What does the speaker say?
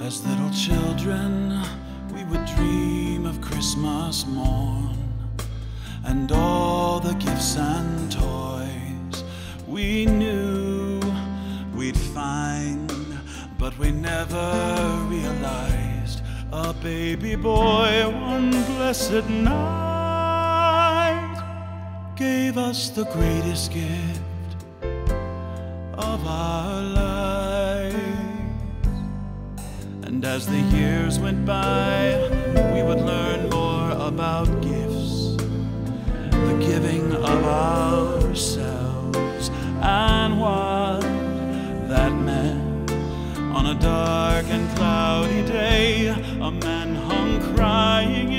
As little children, we would dream of Christmas morn and all the gifts and toys we knew we'd find, but we never realized a baby boy one blessed night gave us the greatest gift of our lives. And as the years went by, we would learn more about gifts, the giving of ourselves, and what that meant. On a dark and cloudy day, a man hung crying.